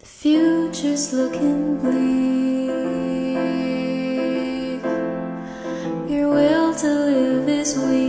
The future's looking bleak. Your will to live is weak.